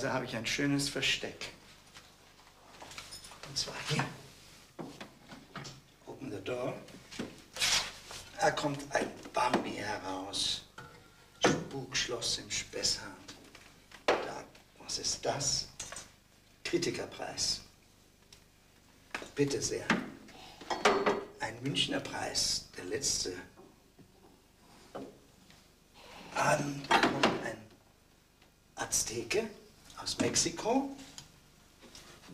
Normalerweise habe ich ein schönes Versteck. Und zwar hier. Open the door. Da kommt ein Bambi heraus. Spukschloss im Spessart. Da, was ist das? Kritikerpreis. Bitte sehr. Ein Münchner Preis, der letzte. Dann kommt ein Azteke aus Mexiko.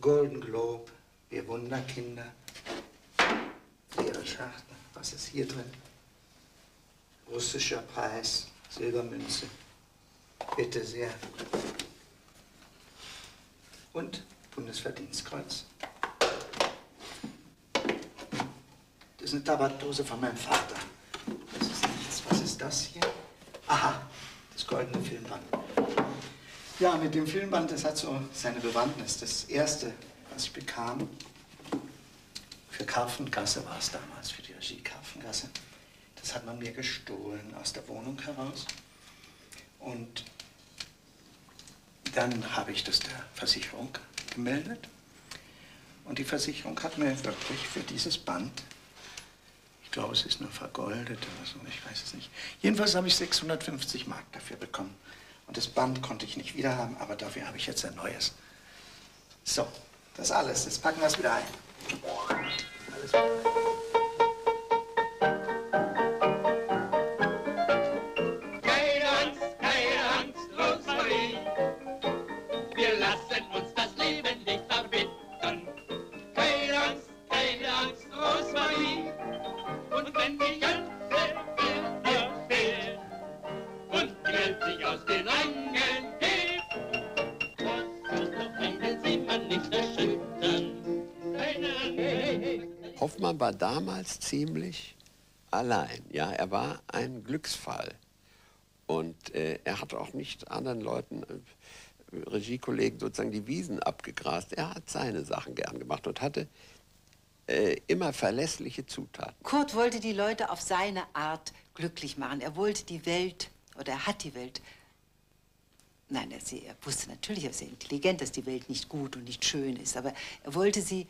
Golden Globe, wir Wunderkinder. Leere Schachtel, was ist hier drin? Russischer Preis, Silbermünze. Bitte sehr. Und Bundesverdienstkreuz. Das ist eine Tabakdose von meinem Vater. Das ist nichts. Was ist das hier? Aha, das goldene Filmband. Ja, mit dem Filmband, das hat so seine Bewandtnis. Das erste, was ich bekam, für Karpfengasse war es damals, für die Regie Karpfengasse. Das hat man mir gestohlen aus der Wohnung heraus. Und dann habe ich das der Versicherung gemeldet. Und die Versicherung hat mir wirklich für dieses Band, ich glaube, es ist nur vergoldet oder so, ich weiß es nicht. Jedenfalls habe ich 650 Mark dafür bekommen. Und das Band konnte ich nicht wiederhaben, aber dafür habe ich jetzt ein neues. So, das ist alles. Jetzt packen wir es wieder ein. Alles wieder Hoffmann war damals ziemlich allein. Ja, er war ein Glücksfall. Und äh, er hat auch nicht anderen Leuten, äh, Regiekollegen sozusagen die Wiesen abgegrast. Er hat seine Sachen gern gemacht und hatte äh, immer verlässliche Zutaten. Kurt wollte die Leute auf seine Art glücklich machen. Er wollte die Welt, oder er hat die Welt. Nein, er, er wusste natürlich, er ist intelligent, dass die Welt nicht gut und nicht schön ist. Aber er wollte sie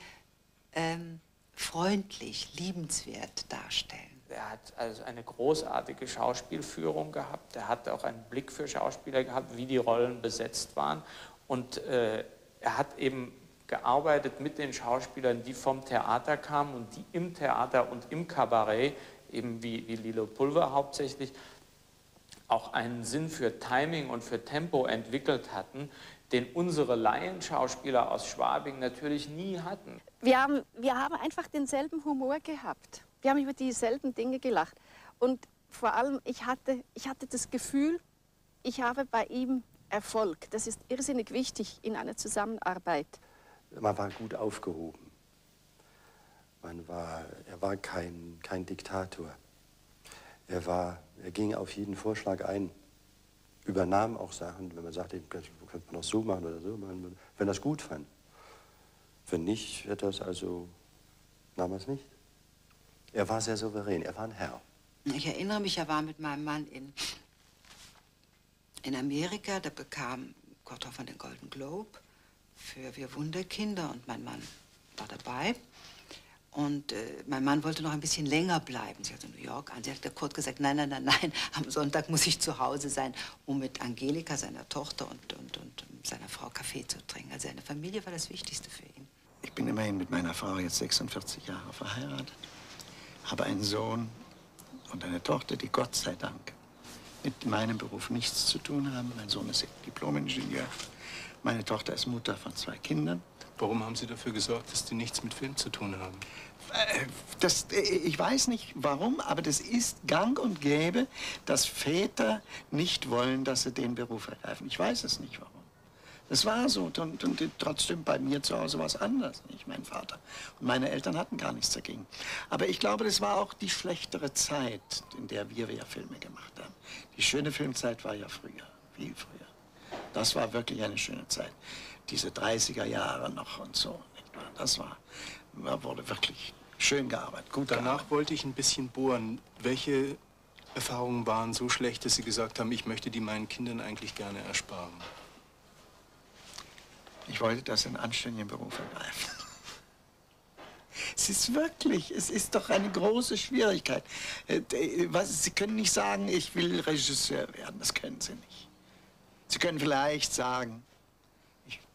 ähm, freundlich, liebenswert darstellen. Er hat also eine großartige Schauspielführung gehabt. Er hat auch einen Blick für Schauspieler gehabt, wie die Rollen besetzt waren. Und äh, er hat eben gearbeitet mit den Schauspielern, die vom Theater kamen und die im Theater und im Kabarett, eben wie, wie Lilo Pulver hauptsächlich, auch einen Sinn für Timing und für Tempo entwickelt hatten, den unsere Laienschauspieler aus Schwabing natürlich nie hatten. Wir haben, wir haben einfach denselben Humor gehabt. Wir haben über dieselben Dinge gelacht. Und vor allem, ich hatte, ich hatte das Gefühl, ich habe bei ihm Erfolg. Das ist irrsinnig wichtig in einer Zusammenarbeit. Man war gut aufgehoben. Man war, er war kein, kein Diktator. Er, war, er ging auf jeden Vorschlag ein, übernahm auch Sachen, wenn man sagte, könnte man das so machen oder so, machen, wenn er es gut fand. Wenn nicht, wird das also, er es nicht. Er war sehr souverän, er war ein Herr. Ich erinnere mich, er war mit meinem Mann in, in Amerika. Da bekam Hoffmann den Golden Globe für Wir Wunderkinder und mein Mann war dabei. Und äh, mein Mann wollte noch ein bisschen länger bleiben. Sie hatte New York an. Sie hat der Kurt gesagt, nein, nein, nein, nein, am Sonntag muss ich zu Hause sein, um mit Angelika, seiner Tochter und, und, und seiner Frau Kaffee zu trinken. Also seine Familie war das Wichtigste für ihn. Ich bin immerhin mit meiner Frau jetzt 46 Jahre verheiratet, habe einen Sohn und eine Tochter, die Gott sei Dank mit meinem Beruf nichts zu tun haben. Mein Sohn ist Diplomingenieur. Meine Tochter ist Mutter von zwei Kindern. Warum haben Sie dafür gesorgt, dass die nichts mit Film zu tun haben? Äh, Das, äh, ich weiß nicht warum, aber das ist gang und gäbe, dass Väter nicht wollen, dass sie den Beruf ergreifen. Ich weiß es nicht warum. Das war so. Und, und, trotzdem bei mir zu Hause war es anders. Nicht mein Vater. Und meine Eltern hatten gar nichts dagegen. Aber ich glaube, das war auch die schlechtere Zeit, in der wir ja Filme gemacht haben. Die schöne Filmzeit war ja früher, viel früher. Das war wirklich eine schöne Zeit. Diese 30er Jahre noch und so. Das war, da wurde wirklich schön gearbeitet, gut Danach gearbeitet. wollte ich ein bisschen bohren. Welche Erfahrungen waren so schlecht, dass Sie gesagt haben, ich möchte die meinen Kindern eigentlich gerne ersparen? Ich wollte, dass Sie einen anständigen Beruf ergreifen. Es ist wirklich, es ist doch eine große Schwierigkeit. Äh, Was, Sie können nicht sagen, ich will Regisseur werden, das können Sie nicht. Sie können vielleicht sagen,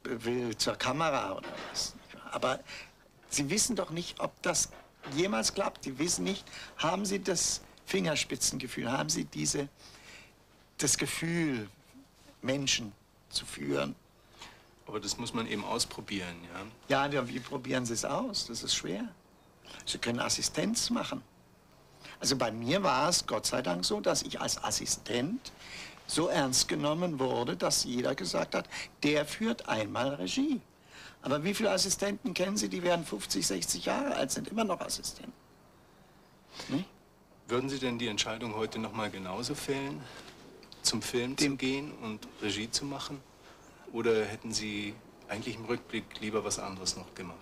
will zur Kamera oder was. Aber Sie wissen doch nicht, ob das jemals klappt. Sie wissen nicht, haben Sie das Fingerspitzengefühl, haben Sie diese, das Gefühl, Menschen zu führen. Aber das muss man eben ausprobieren, ja. Ja, ja, wie probieren Sie es aus? Das ist schwer. Sie können Assistenz machen. Also bei mir war es Gott sei Dank so, dass ich als Assistent so ernst genommen wurde, dass jeder gesagt hat, der führt einmal Regie. Aber wie viele Assistenten kennen Sie, die werden 50, 60 Jahre alt, sind immer noch Assistenten? Nicht? Würden Sie denn die Entscheidung heute noch mal genauso fällen, zum Film zu gehen und Regie zu machen? Oder hätten Sie eigentlich im Rückblick lieber was anderes noch gemacht?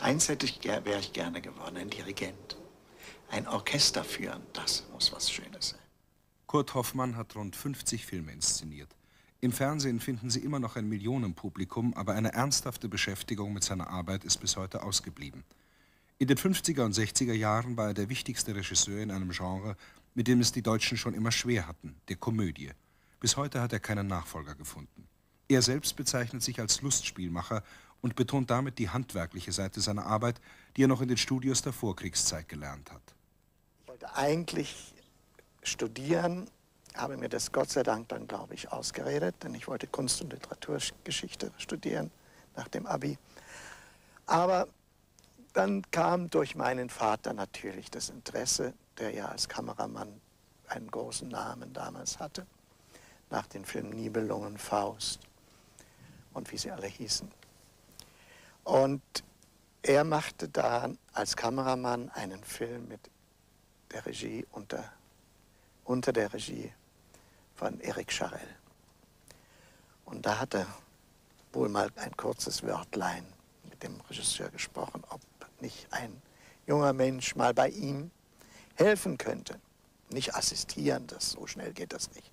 Eins hätte ich, wäre ich gerne geworden, ein Dirigent. Ein Orchester führen, das muss was Schönes sein. Kurt Hoffmann hat rund 50 Filme inszeniert. Im Fernsehen finden Sie immer noch ein Millionenpublikum, aber eine ernsthafte Beschäftigung mit seiner Arbeit ist bis heute ausgeblieben. In den 50er und 60er Jahren war er der wichtigste Regisseur in einem Genre, mit dem es die Deutschen schon immer schwer hatten, der Komödie. Bis heute hat er keinen Nachfolger gefunden. Er selbst bezeichnet sich als Lustspielmacher und betont damit die handwerkliche Seite seiner Arbeit, die er noch in den Studios der Vorkriegszeit gelernt hat. Ich wollte eigentlich studieren, habe mir das Gott sei Dank dann, glaube ich, ausgeredet, denn ich wollte Kunst- und Literaturgeschichte studieren nach dem Abi. Aber dann kam durch meinen Vater natürlich das Interesse, der ja als Kameramann einen großen Namen damals hatte, nach den Filmen Nibelungen, Faust und wie sie alle hießen. Und er machte da als Kameramann einen Film mit der Regie unter, unter der Regie von Eric Charell. Und da hat er wohl mal ein kurzes Wörtlein mit dem Regisseur gesprochen, ob nicht ein junger Mensch mal bei ihm helfen könnte. Nicht assistieren, das, so schnell geht das nicht.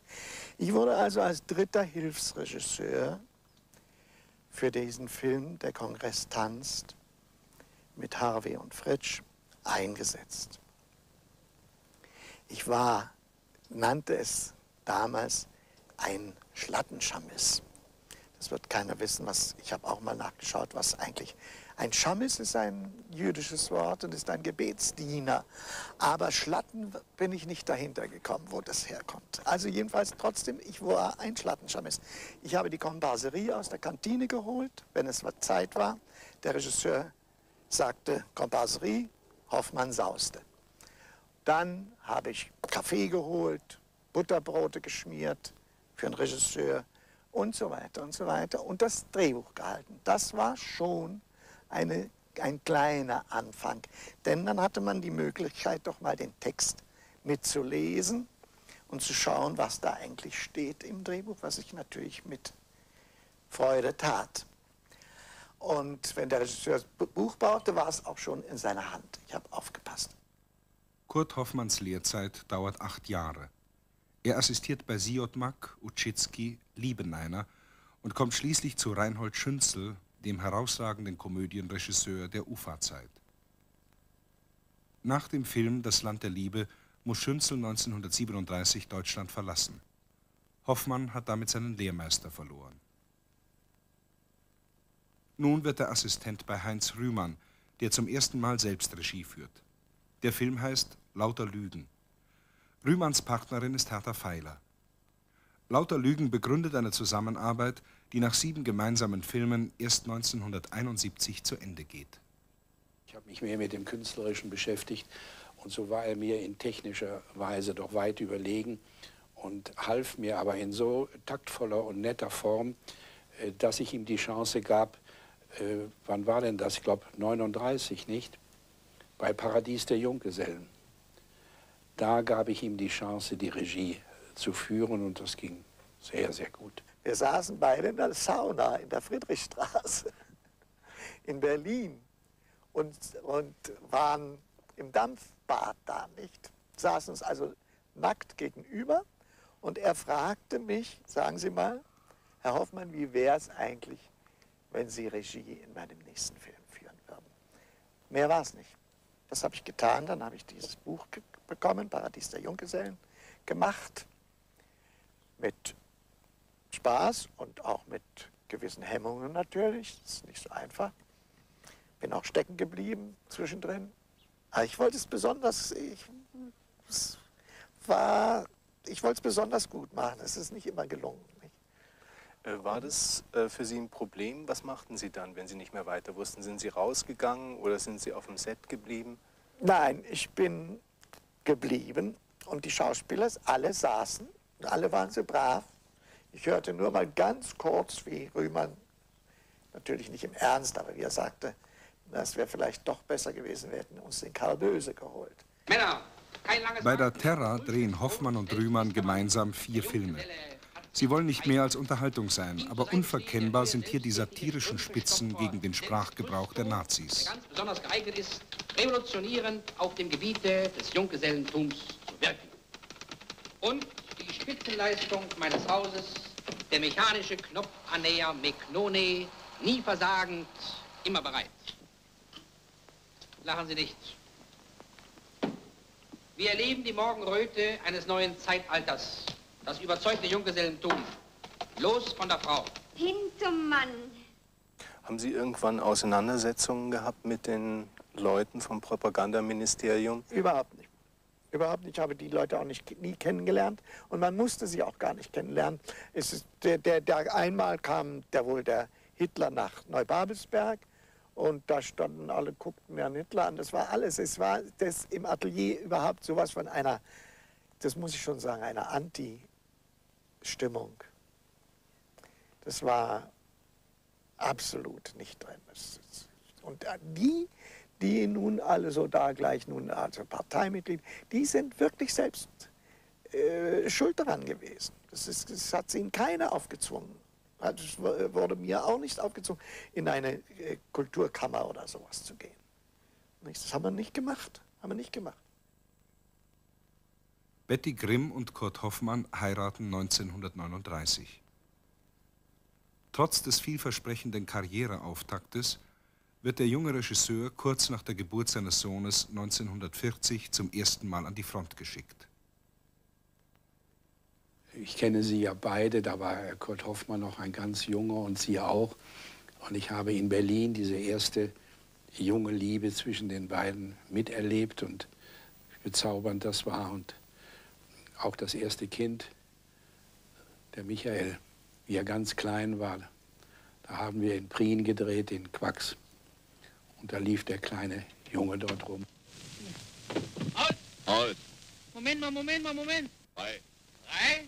Ich wurde also als dritter Hilfsregisseur für diesen Film Der Kongress tanzt mit Harvey und Fritsch eingesetzt. Ich war, nannte es damals ein Schlattenschammis. Das wird keiner wissen, was, ich habe auch mal nachgeschaut, was eigentlich, ein Schammis ist ein jüdisches Wort und ist ein Gebetsdiener. Aber Schlatten bin ich nicht dahinter gekommen, wo das herkommt. Also jedenfalls trotzdem, ich war ein Schlattenschammis. Ich habe die Komparserie aus der Kantine geholt, wenn es Zeit war. Der Regisseur sagte Komparserie, Hoffmann sauste. Dann habe ich Kaffee geholt, Butterbrote geschmiert für einen Regisseur und so weiter und so weiter und das Drehbuch gehalten. Das war schon eine, ein kleiner Anfang, denn dann hatte man die Möglichkeit, doch mal den Text mitzulesen und zu schauen, was da eigentlich steht im Drehbuch, was ich natürlich mit Freude tat. Und wenn der Regisseur das Buch baute, war es auch schon in seiner Hand. Ich habe aufgepasst. Kurt Hoffmanns Lehrzeit dauert acht Jahre. Er assistiert bei Siodmak, Uczycki, Liebeneiner und kommt schließlich zu Reinhold Schünzel, dem herausragenden Komödienregisseur der Ufa-Zeit. Nach dem Film Das Land der Liebe muss Schünzel 1937 Deutschland verlassen. Hoffmann hat damit seinen Lehrmeister verloren. Nun wird er Assistent bei Heinz Rühmann, der zum ersten Mal selbst Regie führt. Der Film heißt Lauter Lügen. Rühmanns Partnerin ist Hertha Feiler. Lauter Lügen begründet eine Zusammenarbeit, die nach sieben gemeinsamen Filmen erst 1971 zu Ende geht. Ich habe mich mehr mit dem Künstlerischen beschäftigt und so war er mir in technischer Weise doch weit überlegen und half mir aber in so taktvoller und netter Form, äh, dass ich ihm die Chance gab, äh, wann war denn das? Ich glaube 39, nicht? Bei Paradies der Junggesellen. Da gab ich ihm die Chance, die Regie zu führen und das ging sehr, sehr gut. Wir saßen beide in der Sauna in der Friedrichstraße in Berlin und, und waren im Dampfbad da, nicht? Saßen uns also nackt gegenüber und er fragte mich, sagen Sie mal, Herr Hoffmann, wie wäre es eigentlich, wenn Sie Regie in meinem nächsten Film führen würden? Mehr war es nicht. Das habe ich getan. Dann habe ich dieses Buch bekommen, Paradies der Junggesellen, gemacht. Mit Spaß und auch mit gewissen Hemmungen natürlich. Das ist nicht so einfach. Bin auch stecken geblieben zwischendrin. Aber ich wollte es besonders, ich, es war, ich wollte es besonders gut machen. Es ist nicht immer gelungen. Äh, war das äh, für Sie ein Problem? Was machten Sie dann, wenn Sie nicht mehr weiter wussten? Sind Sie rausgegangen oder sind Sie auf dem Set geblieben? Nein, ich bin geblieben und die Schauspieler alle saßen und alle waren so brav. Ich hörte nur mal ganz kurz, wie Rühmann, natürlich nicht im Ernst, aber wie er sagte, das wäre vielleicht doch besser gewesen, wir hätten uns den Karl Böse geholt. Männer, kein langes Bei der Terra drehen Hoffmann und Rühmann gemeinsam vier Filme. Sie wollen nicht mehr als Unterhaltung sein, aber unverkennbar sind hier die satirischen Spitzen gegen den Sprachgebrauch der Nazis. ganz besonders geeignet ist, revolutionierend auf dem Gebiete des Junggesellentums zu wirken. Und die Spitzenleistung meines Hauses, der mechanische Knopfanäher Meknone, nie versagend, immer bereit. Lachen Sie nicht. Wir erleben die Morgenröte eines neuen Zeitalters. Das überzeugte Junggesellentum. Los von der Frau. Hintermann. Haben Sie irgendwann Auseinandersetzungen gehabt mit den Leuten vom Propagandaministerium? Überhaupt nicht. Überhaupt nicht. Ich habe die Leute auch nicht, nie kennengelernt und man musste sie auch gar nicht kennenlernen. Es ist der, der, der einmal kam der wohl der Hitler nach Neubabelsberg und da standen alle, guckten Herrn Hitler an. Das war alles. Es war das im Atelier überhaupt sowas von einer, das muss ich schon sagen, einer Anti-Stimmung. Das war absolut nicht drin. Und die, die nun alle so da gleich nun also Parteimitglied, die sind wirklich selbst äh, schuld daran gewesen. Das, ist, das hat ihnen keiner aufgezwungen. Also Es wurde mir auch nicht aufgezwungen, in eine äh, Kulturkammer oder sowas zu gehen. Das haben wir nicht gemacht. Haben wir nicht gemacht. Betty Grimm und Kurt Hoffmann heiraten 1939. Trotz des vielversprechenden Karriereauftaktes wird der junge Regisseur kurz nach der Geburt seines Sohnes 1940 zum ersten Mal an die Front geschickt. Ich kenne sie ja beide, da war Kurt Hoffmann noch ein ganz junger und sie auch. Und ich habe in Berlin diese erste junge Liebe zwischen den beiden miterlebt und bezaubernd das war. Und auch das erste Kind, der Michael, wie er ganz klein war, da haben wir in Prien gedreht, in Quacks. Und da lief der kleine Junge dort rum. Halt! Moment mal, Moment mal, Moment. Drei. Drei?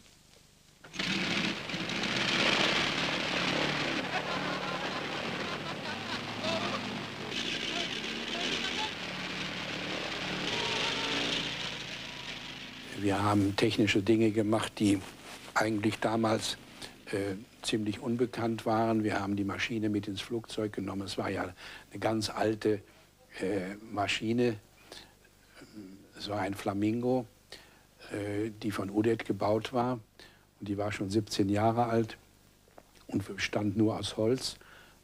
Wir haben technische Dinge gemacht, die eigentlich damals äh, ziemlich unbekannt waren. Wir haben die Maschine mit ins Flugzeug genommen. Es war ja eine ganz alte äh, Maschine. Es war ein Flamingo, äh, die von Udet gebaut war. Und die war schon 17 Jahre alt und bestand nur aus Holz.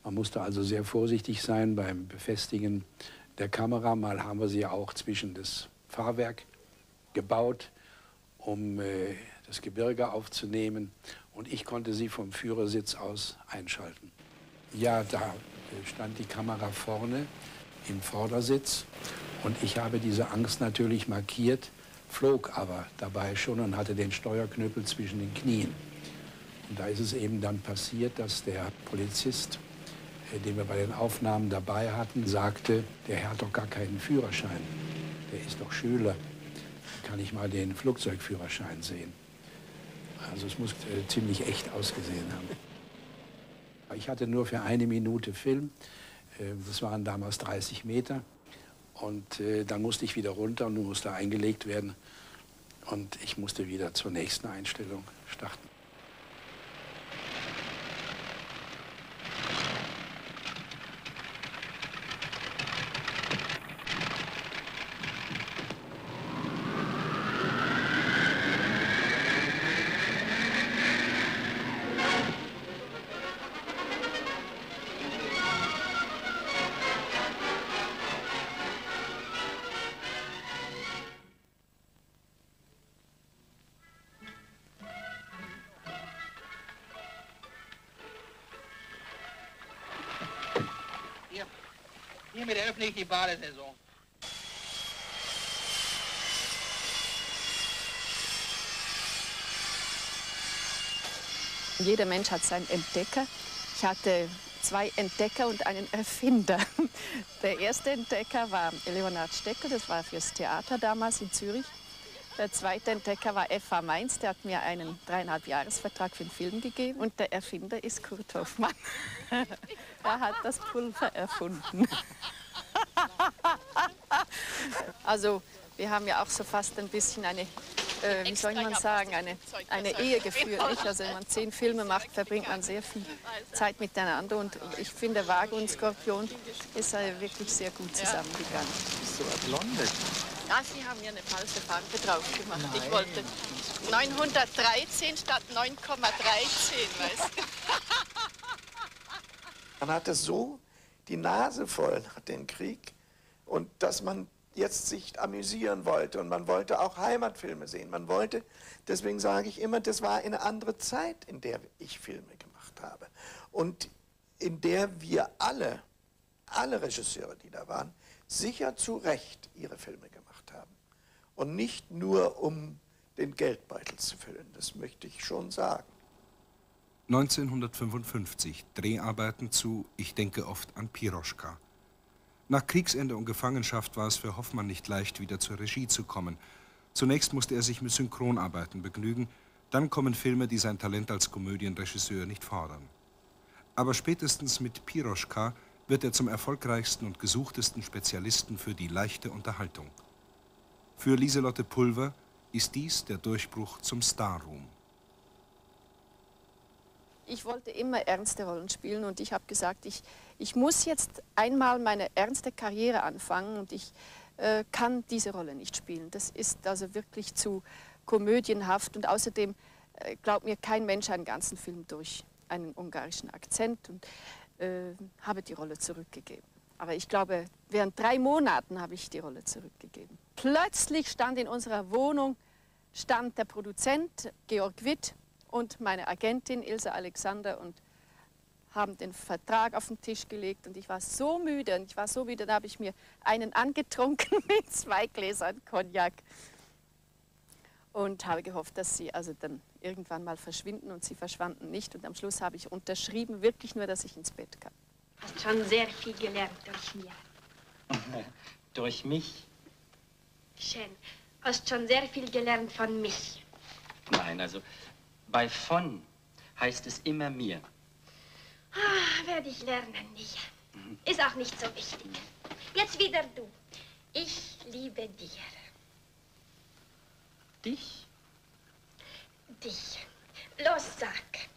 Man musste also sehr vorsichtig sein beim Befestigen der Kamera. Mal haben wir sie auch zwischen das Fahrwerk gebaut, um äh, das Gebirge aufzunehmen. Und ich konnte sie vom Führersitz aus einschalten. Ja, da stand die Kamera vorne im Vordersitz. Und ich habe diese Angst natürlich markiert, flog aber dabei schon und hatte den Steuerknüppel zwischen den Knien. Und da ist es eben dann passiert, dass der Polizist, äh, den wir bei den Aufnahmen dabei hatten, sagte, der Herr hat doch gar keinen Führerschein. Der ist doch Schüler. Kann ich mal den Flugzeugführerschein sehen? Also es muss äh, ziemlich echt ausgesehen haben. Ich hatte nur für eine Minute Film. Äh, das waren damals 30 Meter. Und äh, dann musste ich wieder runter und musste eingelegt werden. Und ich musste wieder zur nächsten Einstellung starten. Hiermit eröffne ich die Badesaison. Jeder Mensch hat seinen Entdecker. Ich hatte zwei Entdecker und einen Erfinder. Der erste Entdecker war Leonhard Stecker, das war fürs Theater damals in Zürich. Der zweite Entdecker war F.A. Mainz, der hat mir einen dreieinhalb Jahresvertrag für den Film gegeben. Und der Erfinder ist Kurt Hoffmann. er hat das Pulver erfunden. also wir haben ja auch so fast ein bisschen eine, äh, wie soll man sagen, eine, eine Ehe geführt. Nicht? Also wenn man zehn Filme macht, verbringt man sehr viel Zeit miteinander. Und ich finde, Waage und Skorpion ist äh, wirklich sehr gut zusammengegangen. So blonde. Ja, Sie haben mir eine falsche Farbe drauf gemacht. Ich wollte 913 statt 9,13, weißt du. Man hatte so die Nase voll nach dem Krieg und dass man jetzt sich amüsieren wollte und man wollte auch Heimatfilme sehen. Man wollte, deswegen sage ich immer, das war eine andere Zeit, in der ich Filme gemacht habe und in der wir alle, alle Regisseure, die da waren, sicher zu Recht ihre Filme gemacht haben. Und nicht nur, um den Geldbeutel zu füllen, das möchte ich schon sagen. 1955 Dreharbeiten zu Ich denke oft an Piroschka. Nach Kriegsende und Gefangenschaft war es für Hoffmann nicht leicht, wieder zur Regie zu kommen. Zunächst musste er sich mit Synchronarbeiten begnügen, dann kommen Filme, die sein Talent als Komödienregisseur nicht fordern. Aber spätestens mit Piroschka wird er zum erfolgreichsten und gesuchtesten Spezialisten für die leichte Unterhaltung. Für Lieselotte Pulver ist dies der Durchbruch zum Starruhm. Ich wollte immer ernste Rollen spielen und ich habe gesagt, ich, ich muss jetzt einmal meine ernste Karriere anfangen und ich äh, kann diese Rolle nicht spielen. Das ist also wirklich zu komödienhaft und außerdem äh, glaubt mir kein Mensch einen ganzen Film durch einen ungarischen Akzent und äh, habe die Rolle zurückgegeben. Aber ich glaube, während drei Monaten habe ich die Rolle zurückgegeben. Plötzlich stand in unserer Wohnung stand der Produzent Georg Witt und meine Agentin Ilse Alexander und haben den Vertrag auf den Tisch gelegt und ich war so müde und ich war so müde, da habe ich mir einen angetrunken mit zwei Gläsern Cognac und habe gehofft, dass sie also dann irgendwann mal verschwinden und sie verschwanden nicht und am Schluss habe ich unterschrieben, wirklich nur, dass ich ins Bett kam. Hast schon sehr viel gelernt durch mir. Durch mich? Schön. Hast schon sehr viel gelernt von mich. Nein, also bei von heißt es immer mir. Ah, werde ich lernen, nicht. Ist auch nicht so wichtig. Jetzt wieder du. Ich liebe dir. Dich? Dich. Los, sag.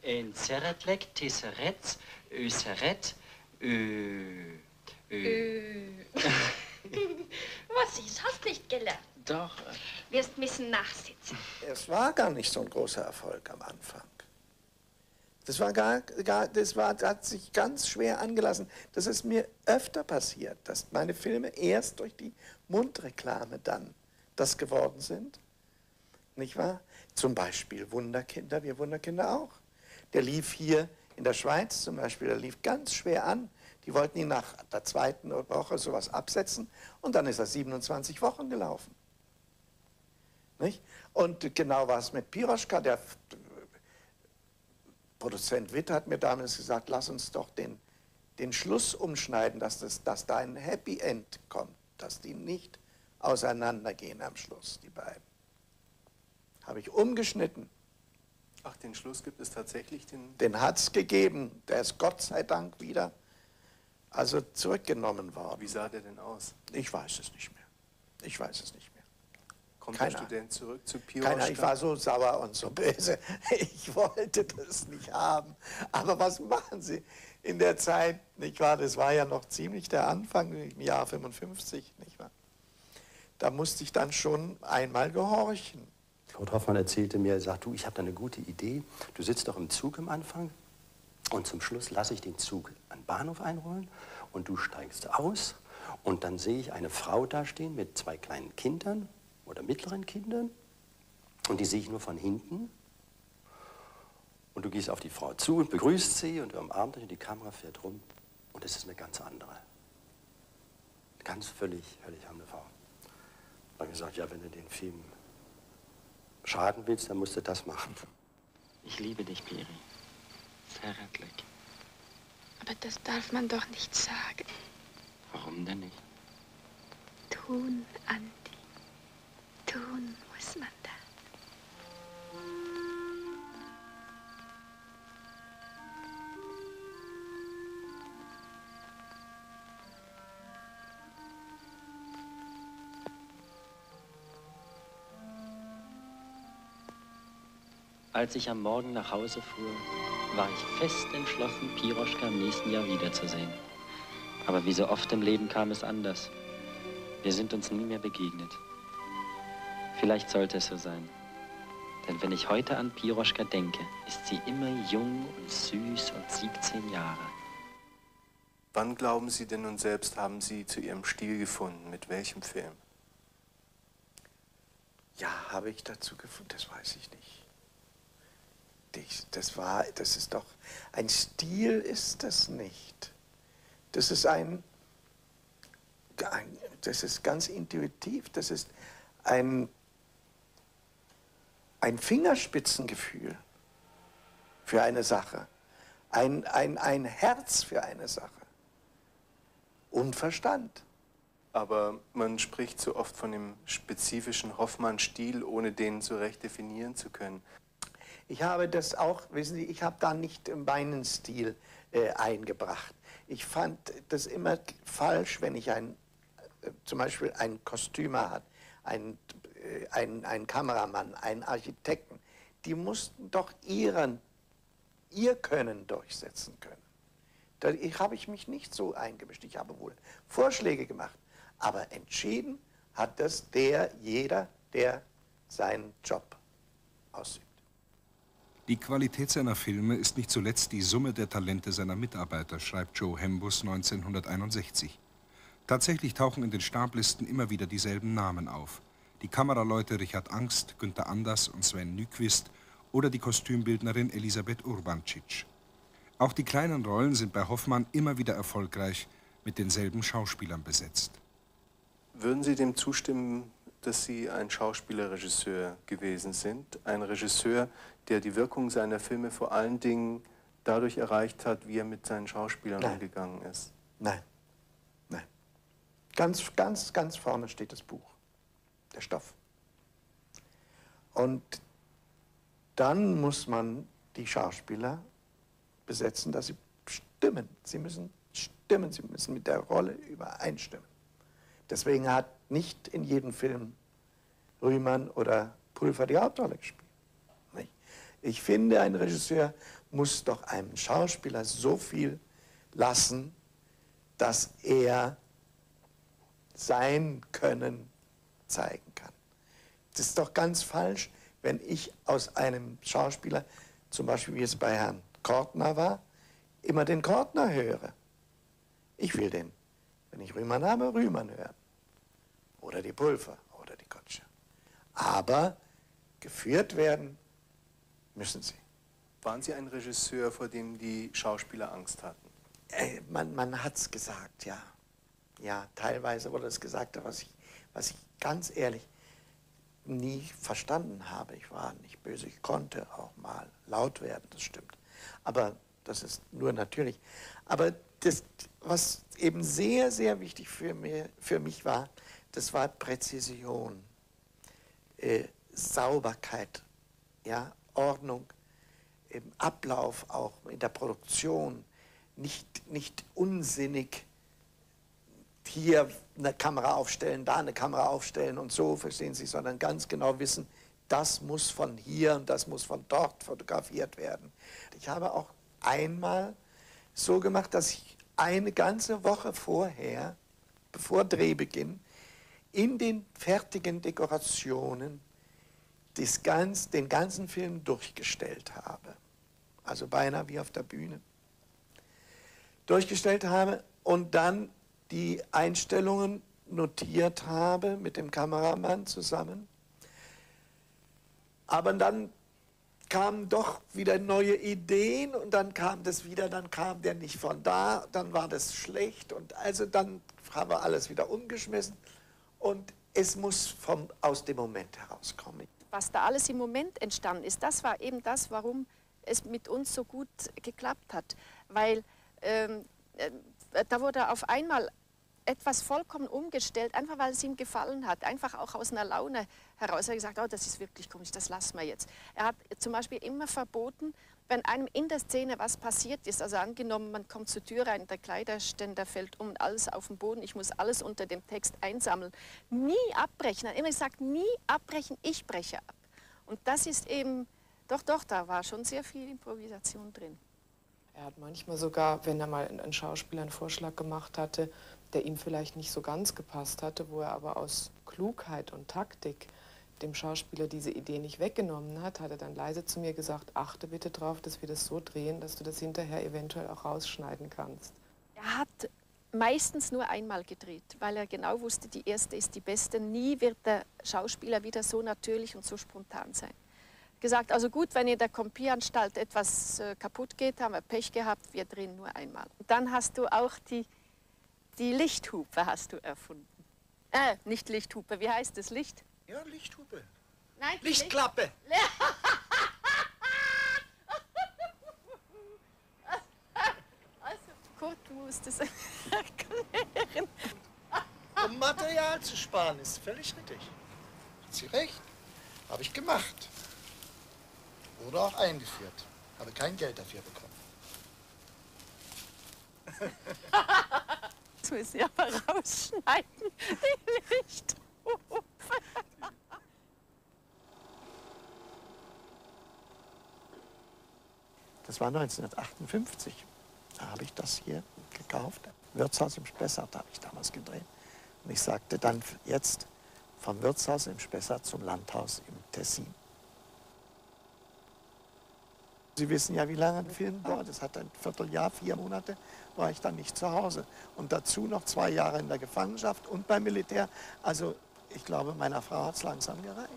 En Zeretlek, Tesseretz, Öseret, Ö. Ö. Was ist? Hast nicht gelernt. Doch. Wirst müssen nachsitzen. Es war gar nicht so ein großer Erfolg am Anfang. Das war gar, gar das war, hat sich ganz schwer angelassen. Das ist mir öfter passiert, dass meine Filme erst durch die Mundreklame dann das geworden sind. Nicht wahr? Zum Beispiel Wunderkinder, wir Wunderkinder auch. Der lief hier in der Schweiz zum Beispiel, der lief ganz schwer an. Die wollten ihn nach der zweiten Woche sowas absetzen und dann ist er 27 Wochen gelaufen. Nicht? Und genau war es mit Piroschka. Der Produzent Witt hat mir damals gesagt, lass uns doch den, den Schluss umschneiden, dass, das, dass da ein Happy End kommt, dass die nicht auseinandergehen am Schluss, die beiden. Habe ich umgeschnitten. Ach, den Schluss gibt es tatsächlich? Den, Den hat es gegeben. Der ist Gott sei Dank wieder also zurückgenommen worden. wie sah der denn aus? Ich weiß es nicht mehr. Ich weiß es nicht mehr. Kommt Keine der Student zurück zu Keine Ahnung, Piroschka? ich war so sauer und so böse. Ich wollte das nicht haben. Aber was machen Sie in der Zeit, nicht wahr? Das war ja noch ziemlich der Anfang im Jahr 55, nicht wahr? Da musste ich dann schon einmal gehorchen. Kurt Hoffmann erzählte mir, er sagt, du, ich habe da eine gute Idee. Du sitzt doch im Zug am Anfang und zum Schluss lasse ich den Zug an den Bahnhof einrollen und du steigst aus und dann sehe ich eine Frau da stehen mit zwei kleinen Kindern oder mittleren Kindern und die sehe ich nur von hinten und du gehst auf die Frau zu und begrüßt sie und du umarmst dich und die Kamera fährt rum und es ist eine ganz andere. Ganz völlig, völlig andere Frau. Ich habe gesagt, ja, wenn du den Film schaden willst, dann musst du das machen. Ich liebe dich, Piri. Zärtlich. Aber das darf man doch nicht sagen. Warum denn nicht? Tun, Andi. Muss man das. Als ich am Morgen nach Hause fuhr, war ich fest entschlossen, Piroschka im nächsten Jahr wiederzusehen. Aber wie so oft im Leben kam es anders. Wir sind uns nie mehr begegnet. Vielleicht sollte es so sein. Denn wenn ich heute an Piroschka denke, ist sie immer jung und süß und 17 Jahre. Wann glauben Sie denn nun selbst, haben Sie zu Ihrem Stil gefunden? Mit welchem Film? Ja, habe ich dazu gefunden? Das weiß ich nicht. Ich, das war, das ist doch, ein Stil ist das nicht. Das ist ein, ein das ist ganz intuitiv, das ist ein, ein Fingerspitzengefühl für eine Sache, ein, ein, ein Herz für eine Sache und Verstand. Aber man spricht so oft von dem spezifischen Hoffmann-Stil, ohne den so recht definieren zu können. Ich habe das auch, wissen Sie, ich habe da nicht meinen Stil äh, eingebracht. Ich fand das immer falsch, wenn ich ein, äh, zum Beispiel einen Kostümer hat, äh, einen, einen Kameramann, einen Architekten. Die mussten doch ihren, ihr Können durchsetzen können. Da habe ich mich nicht so eingemischt. Ich habe wohl Vorschläge gemacht. Aber entschieden hat das der, jeder, der seinen Job ausübt. Die Qualität seiner Filme ist nicht zuletzt die Summe der Talente seiner Mitarbeiter, schreibt Joe Hembus 1961. Tatsächlich tauchen in den Stablisten immer wieder dieselben Namen auf. Die Kameraleute Richard Angst, Günther Anders und Sven Nyquist oder die Kostümbildnerin Elisabeth Urbancic. Auch die kleinen Rollen sind bei Hoffmann immer wieder erfolgreich mit denselben Schauspielern besetzt. Würden Sie dem zustimmen, dass Sie ein Schauspielerregisseur gewesen sind? Ein Regisseur, der die Wirkung seiner Filme vor allen Dingen dadurch erreicht hat, wie er mit seinen Schauspielern Nein. umgegangen ist? Nein, nein. Ganz, ganz, ganz vorne steht das Buch, der Stoff. Und dann muss man die Schauspieler besetzen, dass sie stimmen. Sie müssen stimmen, sie müssen mit der Rolle übereinstimmen. Deswegen hat nicht in jedem Film Rühmann oder Pulver die Hauptrolle gespielt. Ich finde, ein Regisseur muss doch einem Schauspieler so viel lassen, dass er sein Können zeigen kann. Das ist doch ganz falsch, wenn ich aus einem Schauspieler, zum Beispiel wie es bei Herrn Kortner war, immer den Kortner höre. Ich will den, wenn ich Rühmann habe, Rühmann hören. Oder die Pulver oder die Kotsche. Aber geführt werden müssen sie. Waren Sie ein Regisseur, vor dem die Schauspieler Angst hatten? Äh, man man hat es gesagt, ja. Ja, teilweise wurde es gesagt, was ich, was ich ganz ehrlich nie verstanden habe. Ich war nicht böse, ich konnte auch mal laut werden, das stimmt. Aber das ist nur natürlich. Aber das, was eben sehr, sehr wichtig für, mir, für mich war, das war Präzision, äh, Sauberkeit, ja, Ordnung, im Ablauf auch in der Produktion, nicht, nicht unsinnig hier eine Kamera aufstellen, da eine Kamera aufstellen und so, verstehen Sie, sondern ganz genau wissen, das muss von hier und das muss von dort fotografiert werden. Ich habe auch einmal so gemacht, dass ich eine ganze Woche vorher, bevor Drehbeginn, in den fertigen Dekorationen das ganz, den ganzen Film durchgestellt habe. Also beinahe wie auf der Bühne. Durchgestellt habe und dann die Einstellungen notiert habe mit dem Kameramann zusammen. Aber dann kamen doch wieder neue Ideen und dann kam das wieder, dann kam der nicht von da, dann war das schlecht und also dann haben wir alles wieder umgeschmissen und es muss vom, aus dem Moment herauskommen. Was da alles im Moment entstanden ist, das war eben das, warum es mit uns so gut geklappt hat. Weil ähm, äh, da wurde auf einmal etwas vollkommen umgestellt, einfach weil es ihm gefallen hat, einfach auch aus einer Laune heraus. Er hat gesagt, oh, das ist wirklich komisch, das lassen wir jetzt. Er hat zum Beispiel immer verboten, wenn einem in der Szene was passiert ist, also angenommen, man kommt zur Tür rein, der Kleiderständer fällt um und alles auf den Boden, ich muss alles unter dem Text einsammeln, nie abbrechen. Er hat immer gesagt, nie abbrechen, ich breche ab. Und das ist eben, doch, doch, da war schon sehr viel Improvisation drin. Er hat manchmal sogar, wenn er mal einen Schauspieler einen Vorschlag gemacht hatte, der ihm vielleicht nicht so ganz gepasst hatte, wo er aber aus Klugheit und Taktik dem Schauspieler diese Idee nicht weggenommen hat, hat er dann leise zu mir gesagt, achte bitte darauf, dass wir das so drehen, dass du das hinterher eventuell auch rausschneiden kannst. Er hat meistens nur einmal gedreht, weil er genau wusste, die erste ist die beste. Nie wird der Schauspieler wieder so natürlich und so spontan sein. Gesagt, also gut, wenn in der Kompieranstalt etwas äh, kaputt geht, haben wir Pech gehabt, wir drehen nur einmal. Und dann hast du auch die, die Lichthupe hast du erfunden. Äh, nicht Lichthupe, wie heißt das Licht? Ja, Lichthupe. Nein, Lichtklappe. Also, Kurt muss das erklären. Um Material zu sparen, ist völlig richtig. Hat sie recht. Habe ich gemacht. Wurde auch eingeführt. Habe kein Geld dafür bekommen. Das müssen wir rausschneiden, die Lichthupe. Das war 1958. Da habe ich das hier gekauft. Wirtshaus im Spessart habe ich damals gedreht. Und ich sagte dann jetzt vom Wirtshaus im Spessart zum Landhaus im Tessin. Sie wissen ja, wie lange ein Film dauert. Es hat ein Vierteljahr, vier Monate war ich dann nicht zu Hause. Und dazu noch zwei Jahre in der Gefangenschaft und beim Militär. Also ich glaube, meiner Frau hat es langsam gereicht.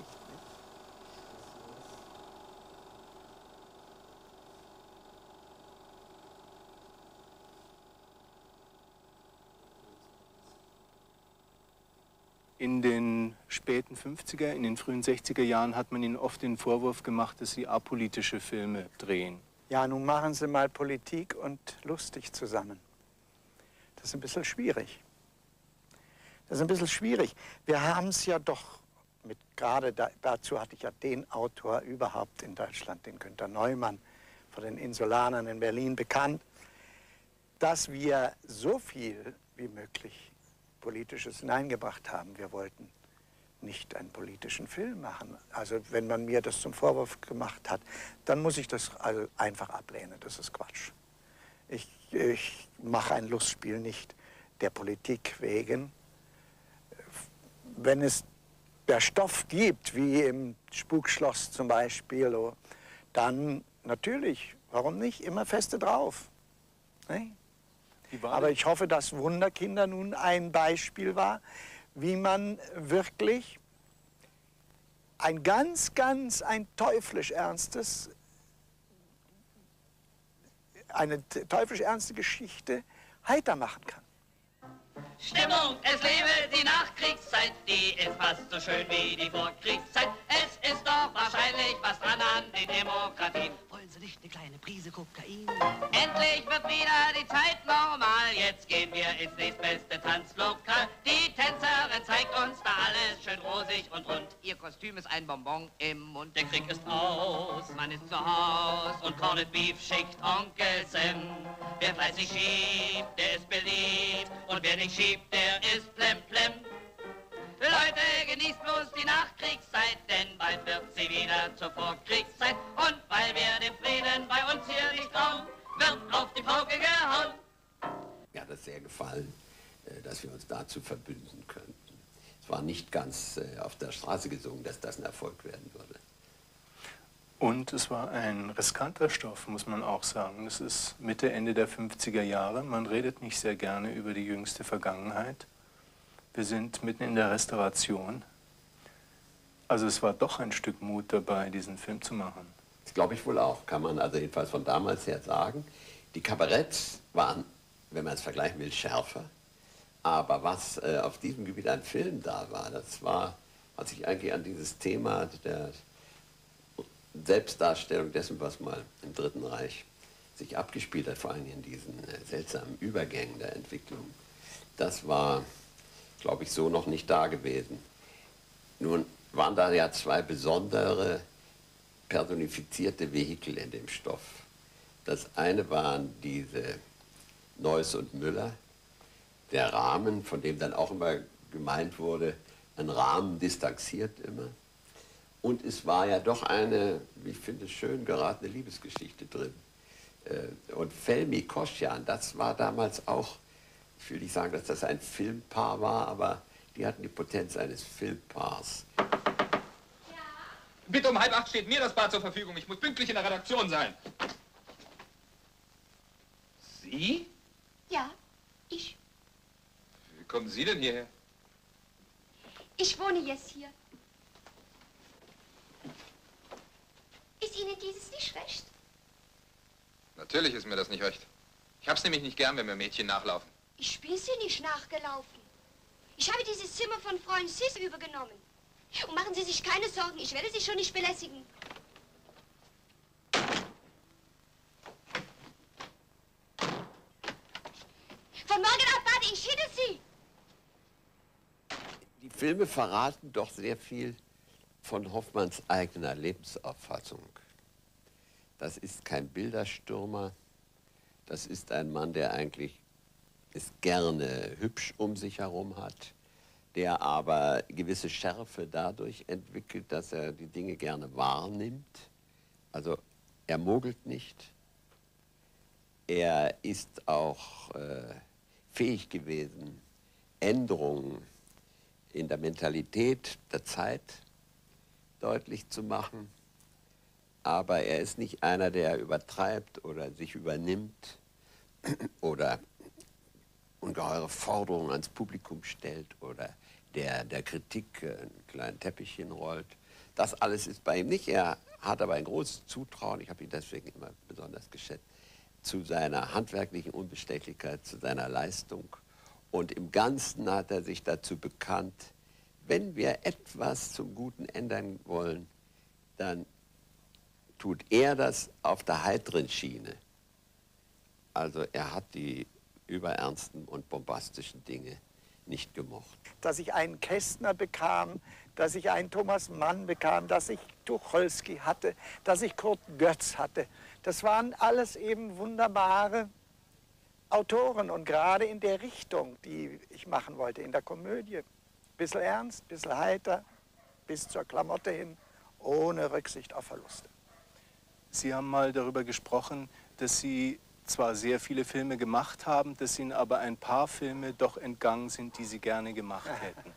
Späten 50er, in den frühen 60er Jahren hat man Ihnen oft den Vorwurf gemacht, dass Sie apolitische Filme drehen. Ja, nun machen Sie mal Politik und lustig zusammen. Das ist ein bisschen schwierig. Das ist ein bisschen schwierig. Wir haben es ja doch mit, gerade da, dazu hatte ich ja den Autor überhaupt in Deutschland, den Günter Neumann von den Insulanern in Berlin bekannt, dass wir so viel wie möglich Politisches hineingebracht haben. Wir wollten nicht einen politischen Film machen. Also wenn man mir das zum Vorwurf gemacht hat, dann muss ich das also einfach ablehnen. Das ist Quatsch. Ich, ich mache ein Lustspiel nicht der Politik wegen. Wenn es der Stoff gibt, wie im Spukschloss zum Beispiel, oh, dann natürlich, warum nicht, immer feste drauf. Ne? Aber ich hoffe, dass Wunderkinder nun ein Beispiel war, wie man wirklich ein ganz, ganz, ein teuflisch ernstes, eine teuflisch ernste Geschichte heiter machen kann. Stimmung, es lebe die Nachkriegszeit, die ist fast so schön wie die Vorkriegszeit. Es ist doch wahrscheinlich was dran an den Demokratien. Wollen Sie nicht eine kleine Prise Kokain? Endlich wird wieder die Zeit normal. Jetzt gehen wir ins nächstbeste Tanzlokal. Die Tänzerin zeigt uns da alles schön rosig und rund. Ihr Kostüm ist ein Bonbon im Mund. Der Krieg ist aus, man ist zu Haus und Corned Beef schickt Onkel Sim. Wer fleißig schiebt, der ist beliebt und wer nicht schiebt, der ist plem plem. Leute, genießt bloß die Nachkriegszeit, denn bald wird sie wieder zur Vorkriegszeit. Und weil wir dem Frieden bei uns hier nicht trauen, wird auf die Pauke gehauen. Mir hat es sehr gefallen, äh, dass wir uns dazu verbünden könnten. Es war nicht ganz äh, auf der Straße gesungen, dass das ein Erfolg werden würde. Und es war ein riskanter Stoff, muss man auch sagen. Es ist Mitte, Ende der 50er Jahre. Man redet nicht sehr gerne über die jüngste Vergangenheit. Wir sind mitten in der Restauration. Also es war doch ein Stück Mut dabei, diesen Film zu machen. Das glaube ich wohl auch, kann man also jedenfalls von damals her sagen. Die Kabaretts waren, wenn man es vergleichen will, schärfer. Aber was äh, auf diesem Gebiet an Film da war, das war, hat sich eigentlich an dieses Thema der Selbstdarstellung dessen, was mal im Dritten Reich sich abgespielt hat, vor allem in diesen äh, seltsamen Übergängen der Entwicklung, das war, glaube ich, so noch nicht da gewesen. Nun waren da ja zwei besondere personifizierte Vehikel in dem Stoff. Das eine waren diese Neuss und Müller, der Rahmen, von dem dann auch immer gemeint wurde, ein Rahmen distanziert immer. Und es war ja doch eine, wie ich finde, schön geratene Liebesgeschichte drin. Äh, und Felmi Koschan, das war damals auch, ich will nicht sagen, dass das ein Filmpaar war, aber die hatten die Potenz eines Filmpaars. Bitte um halb acht steht mir das Bad zur Verfügung. Ich muss pünktlich in der Redaktion sein. Sie? Ja, ich. Wie kommen Sie denn hierher? Ich wohne jetzt hier. Ist Ihnen dieses nicht recht? Natürlich ist mir das nicht recht. Ich hab's nämlich nicht gern, wenn mir Mädchen nachlaufen. Ich bin Sie nicht nachgelaufen. Ich habe dieses Zimmer von Freund Sis übergenommen. Und machen Sie sich keine Sorgen, ich werde Sie schon nicht belästigen. Von morgen ab warte ich hinter Sie. Die Filme verraten doch sehr viel von Hoffmanns eigener Lebensauffassung. Das ist kein Bilderstürmer, das ist ein Mann, der eigentlich es gerne hübsch um sich herum hat, der aber gewisse Schärfe dadurch entwickelt, dass er die Dinge gerne wahrnimmt. Also er mogelt nicht. Er ist auch äh, fähig gewesen, Änderungen in der Mentalität der Zeit deutlich zu machen. Aber er ist nicht einer, der übertreibt oder sich übernimmt oder ungeheure Forderungen ans Publikum stellt oder der der Kritik einen kleinen Teppich hinrollt. Das alles ist bei ihm nicht. Er hat aber ein großes Zutrauen, ich habe ihn deswegen immer besonders geschätzt, zu seiner handwerklichen Unbestechlichkeit, zu seiner Leistung. Und im Ganzen hat er sich dazu bekannt, wenn wir etwas zum Guten ändern wollen, dann tut er das auf der heiteren Schiene. Also er hat die überernsten und bombastischen Dinge nicht gemocht. Dass ich einen Kästner bekam, dass ich einen Thomas Mann bekam, dass ich Tucholsky hatte, dass ich Kurt Götz hatte. Das waren alles eben wunderbare Autoren und gerade in der Richtung, die ich machen wollte, in der Komödie. Bisschen ernst, bisschen heiter, bis zur Klamotte hin, ohne Rücksicht auf Verluste. Sie haben mal darüber gesprochen, dass Sie zwar sehr viele Filme gemacht haben, dass Ihnen aber ein paar Filme doch entgangen sind, die Sie gerne gemacht hätten.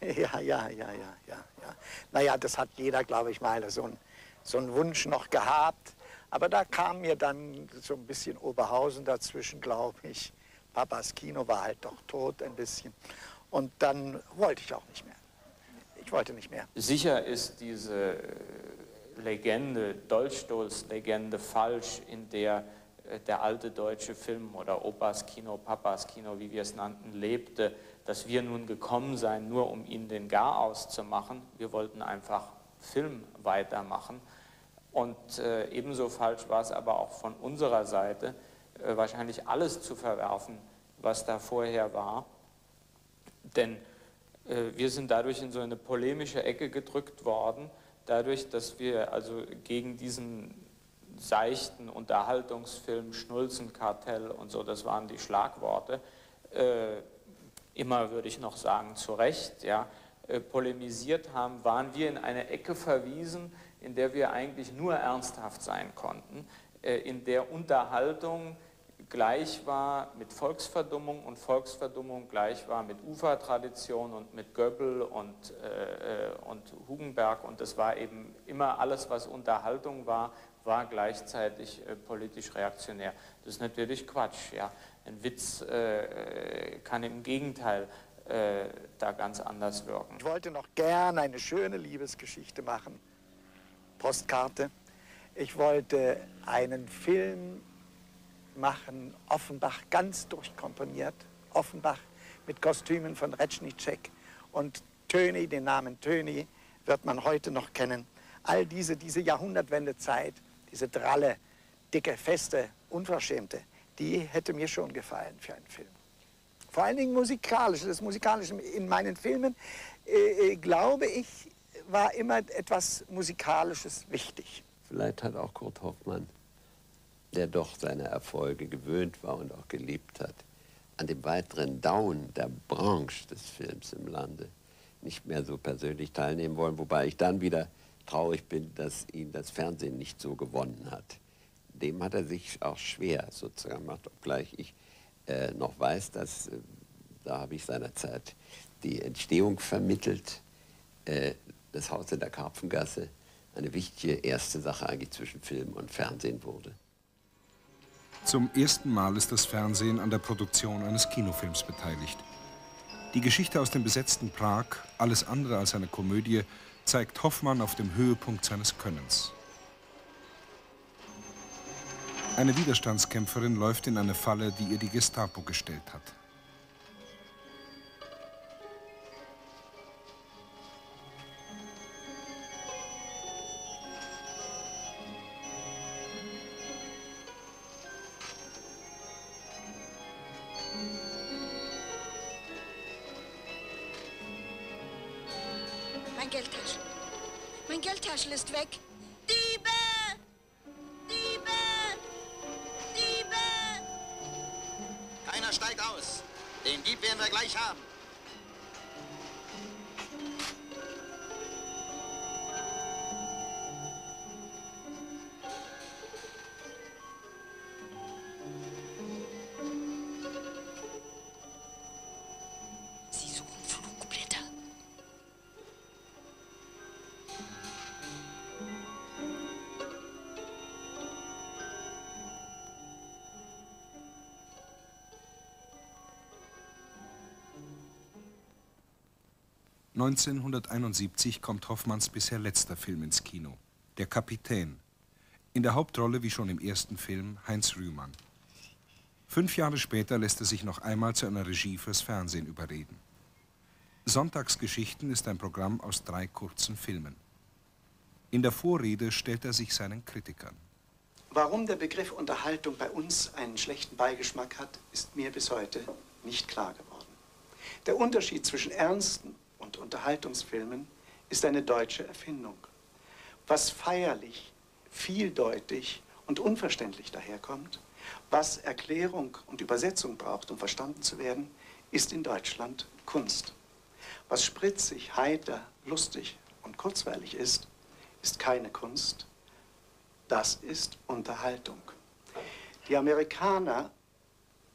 Ja, ja, ja, ja, ja, ja. Naja, das hat jeder, glaube ich, mal so, ein, so einen Wunsch noch gehabt. Aber da kam mir dann so ein bisschen Oberhausen dazwischen, glaube ich. Papas Kino war halt doch tot ein bisschen. Und dann wollte ich auch nicht mehr. Ich wollte nicht mehr. Sicher ist diese Legende, Dolchstoßs Legende falsch, in der äh, der alte deutsche Film oder Opas Kino, Papas Kino, wie wir es nannten, lebte, dass wir nun gekommen seien, nur um ihnen den Gar auszumachen. Wir wollten einfach Film weitermachen. Und äh, ebenso falsch war es aber auch von unserer Seite, äh, wahrscheinlich alles zu verwerfen, was da vorher war. Denn äh, wir sind dadurch in so eine polemische Ecke gedrückt worden, dadurch, dass wir also gegen diesen seichten Unterhaltungsfilm, Schnulzenkartell und so, das waren die Schlagworte, äh, immer würde ich noch sagen, zu Recht, ja, äh, polemisiert haben, waren wir in eine Ecke verwiesen, in der wir eigentlich nur ernsthaft sein konnten, äh, in der Unterhaltung gleich war mit Volksverdummung und Volksverdummung gleich war mit Ufertradition und mit Göbbel und, äh, und Hugenberg. Und das war eben immer alles, was Unterhaltung war, war gleichzeitig äh, politisch reaktionär. Das ist natürlich Quatsch. Ja. Ein Witz äh, kann im Gegenteil äh, da ganz anders wirken. Ich wollte noch gerne eine schöne Liebesgeschichte machen. Postkarte. Ich wollte einen Film machen, Offenbach ganz durchkomponiert. Offenbach mit Kostümen von Retschnitschek und Töni, den Namen Töni wird man heute noch kennen. All diese, diese Jahrhundertwendezeit, diese dralle, dicke, feste, unverschämte, die hätte mir schon gefallen für einen Film. Vor allen Dingen musikalisch. Das Musikalische in meinen Filmen, äh, äh, glaube ich, war immer etwas Musikalisches wichtig. Vielleicht hat auch Kurt Hoffmann, der doch seine Erfolge gewöhnt war und auch geliebt hat, an dem weiteren Down der Branche des Films im Lande nicht mehr so persönlich teilnehmen wollen, wobei ich dann wieder traurig bin, dass ihn das Fernsehen nicht so gewonnen hat. Dem hat er sich auch schwer sozusagen gemacht, obgleich ich äh, noch weiß, dass, äh, da habe ich seinerzeit die Entstehung vermittelt, äh, das Haus in der Karpfengasse eine wichtige erste Sache eigentlich zwischen Film und Fernsehen wurde. Zum ersten Mal ist das Fernsehen an der Produktion eines Kinofilms beteiligt. Die Geschichte aus dem besetzten Prag, alles andere als eine Komödie, zeigt Hoffmann auf dem Höhepunkt seines Könnens. Eine Widerstandskämpferin läuft in eine Falle, die ihr die Gestapo gestellt hat. Dieb werden wir gleich haben. 1971 kommt Hoffmanns bisher letzter Film ins Kino, Der Kapitän. In der Hauptrolle, wie schon im ersten Film, Heinz Rühmann. Fünf Jahre später lässt er sich noch einmal zu einer Regie fürs Fernsehen überreden. Sonntagsgeschichten ist ein Programm aus drei kurzen Filmen. In der Vorrede stellt er sich seinen Kritikern. Warum der Begriff Unterhaltung bei uns einen schlechten Beigeschmack hat, ist mir bis heute nicht klar geworden. Der Unterschied zwischen ernsten und Unterhaltungsfilmen ist eine deutsche Erfindung. Was feierlich, vieldeutig und unverständlich daherkommt, was Erklärung und Übersetzung braucht, um verstanden zu werden, ist in Deutschland Kunst. Was spritzig, heiter, lustig und kurzweilig ist, ist keine Kunst, das ist Unterhaltung. Die Amerikaner,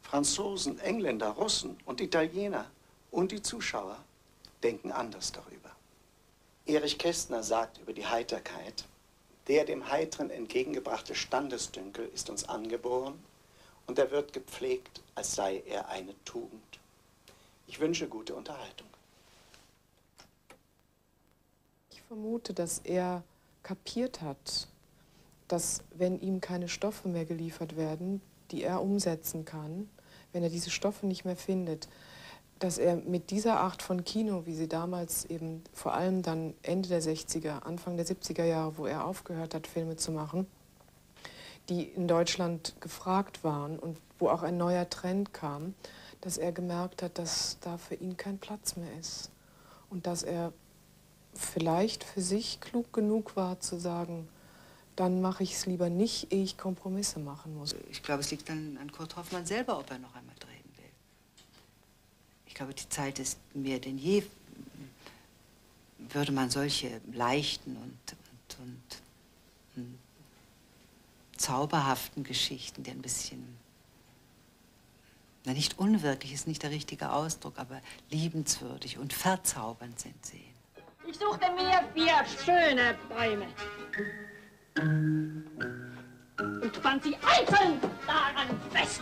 Franzosen, Engländer, Russen und Italiener und die Zuschauer denken anders darüber. Erich Kästner sagt über die Heiterkeit, der dem Heiteren entgegengebrachte Standesdünkel ist uns angeboren und er wird gepflegt, als sei er eine Tugend. Ich wünsche gute Unterhaltung. Ich vermute, dass er kapiert hat, dass wenn ihm keine Stoffe mehr geliefert werden, die er umsetzen kann, wenn er diese Stoffe nicht mehr findet, dass er mit dieser Art von Kino, wie sie damals eben vor allem dann Ende der 60er, Anfang der 70er Jahre, wo er aufgehört hat, Filme zu machen, die in Deutschland gefragt waren und wo auch ein neuer Trend kam, dass er gemerkt hat, dass da für ihn kein Platz mehr ist. Und dass er vielleicht für sich klug genug war zu sagen, dann mache ich es lieber nicht, ehe ich Kompromisse machen muss. Ich glaube, es liegt an, an Kurt Hoffmann selber, ob er noch einmal will. Ich glaube, die Zeit ist mehr denn je, würde man solche leichten und, und, und, und zauberhaften Geschichten, die ein bisschen, na nicht unwirklich ist nicht der richtige Ausdruck, aber liebenswürdig und verzaubernd sind, sehen. Ich suchte mir vier schöne Bäume und fand sie einzeln daran fest.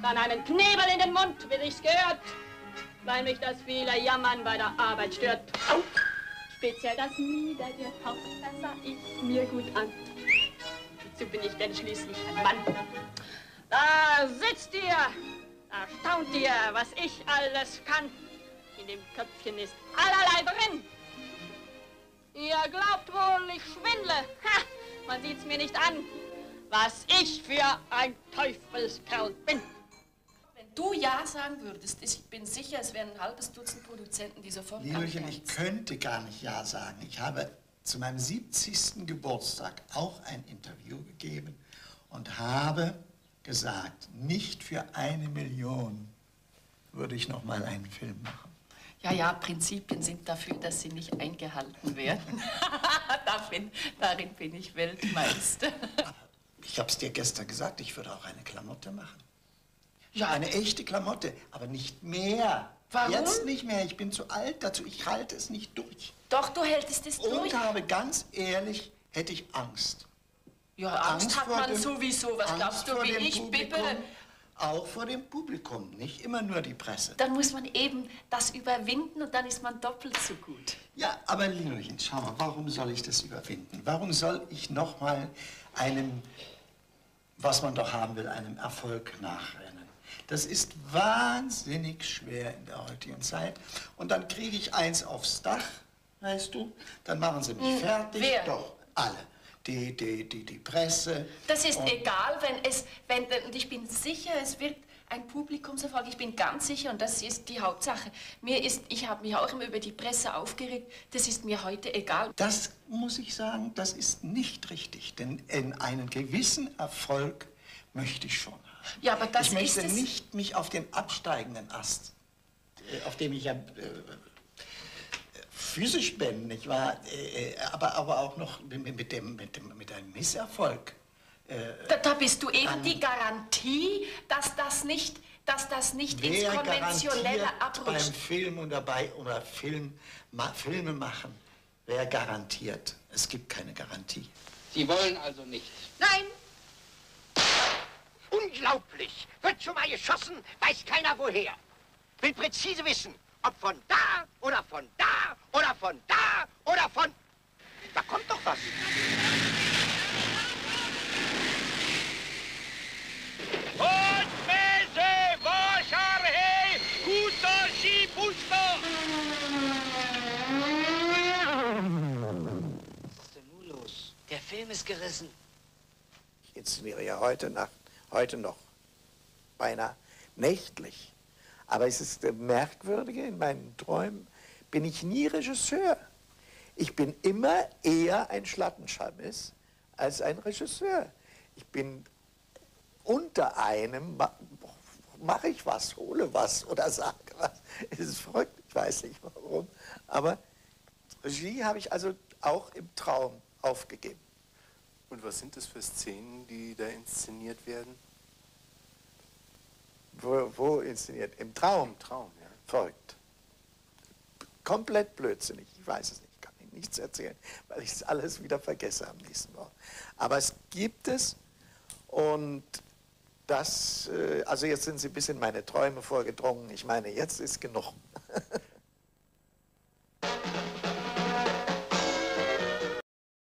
Dann einen Knebel in den Mund, wie ich's gehört, weil mich das viele Jammern bei der Arbeit stört. Au! Speziell das niedergetaucht, das sah ich mir gut an. wozu bin ich denn schließlich ein Mann? Da sitzt ihr, da staunt ihr, was ich alles kann. In dem Köpfchen ist allerlei drin. Ihr glaubt wohl, ich schwindle. Ha, man sieht's mir nicht an, was ich für ein Teufelskerl bin. Du Ja sagen würdest, ich bin sicher, es wären ein halbes Dutzend Produzenten, die sofort Liebelchen, ich könnte gar nicht Ja sagen. Ich habe zu meinem 70. Geburtstag auch ein Interview gegeben und habe gesagt, nicht für eine Million würde ich noch mal einen Film machen. Ja, ja, Prinzipien sind dafür, dass sie nicht eingehalten werden. darin, darin bin ich Weltmeister. Ich habe es dir gestern gesagt, ich würde auch eine Klamotte machen. Ja, eine echte Klamotte, aber nicht mehr. Warum? Jetzt nicht mehr, ich bin zu alt dazu, ich halte es nicht durch. Doch, du hältst es Und durch. habe ganz ehrlich, hätte ich Angst. Ja, Angst, hat vor man dem- sowieso. Was Angst glaubst du, wie ich Publikum, bibbere? Auch vor dem Publikum, nicht immer nur die Presse. Dann muss man eben das überwinden und dann ist man doppelt so gut. Ja, aber Linolchen, schau mal, warum soll ich das überwinden? Warum soll ich noch mal einem, was man doch haben will, einem Erfolg nachrennen? Das ist wahnsinnig schwer in der heutigen Zeit. Und dann kriege ich eins aufs Dach, weißt du? Dann machen sie mich Hm, fertig. wer? Doch, alle. Die, die, die, die Presse. Das ist egal, wenn es, wenn, und ich bin sicher, es wird ein Publikumserfolg. Ich bin ganz sicher und das ist die Hauptsache. Mir ist, ich habe mich auch immer über die Presse aufgeregt. Das ist mir heute egal. Das muss ich sagen, das ist nicht richtig, denn in einen gewissen Erfolg möchte ich schon. Ja, aber das ich möchte ist es. nicht mich auf den absteigenden Ast, äh, auf dem ich ja äh, physisch bin, nicht wahr? Äh, äh, aber, aber auch noch mit, mit, dem, mit, dem, mit einem Misserfolg. Äh, Da, da bist du eben die Garantie, dass das nicht, dass das nicht ins Wer Konventionelle garantiert abrutscht. beim Film und dabei oder Film, ma, Filme machen? Wer garantiert? Es gibt keine Garantie. Sie wollen also nicht. Nein! Unglaublich! Wird schon mal geschossen, weiß keiner woher. Will präzise wissen, ob von da oder von da oder von da oder von... Da kommt doch was. Und Mese, Wascherhe, Guter Schibuster! Was ist denn nun los? Der Film ist gerissen. Ich inszeniere ja heute Nacht, heute noch beinahe nächtlich. Aber es ist das Merkwürdige, in meinen Träumen bin ich nie Regisseur. Ich bin immer eher ein Schlattenschammis als ein Regisseur. Ich bin unter einem, ma- mache ich was, hole was oder sage was. Es ist verrückt, ich weiß nicht warum. Aber Regie habe ich also auch im Traum aufgegeben. Und was sind das für Szenen, die da inszeniert werden? Wo, wo inszeniert? Im Traum? Im Traum, ja. Verrückt. Komplett blödsinnig. Ich weiß es nicht, ich kann Ihnen nichts erzählen, weil ich es alles wieder vergesse am nächsten Morgen. Aber es gibt es und das, äh, also jetzt sind Sie bis in meine Träume vorgedrungen. Ich meine, jetzt ist genug.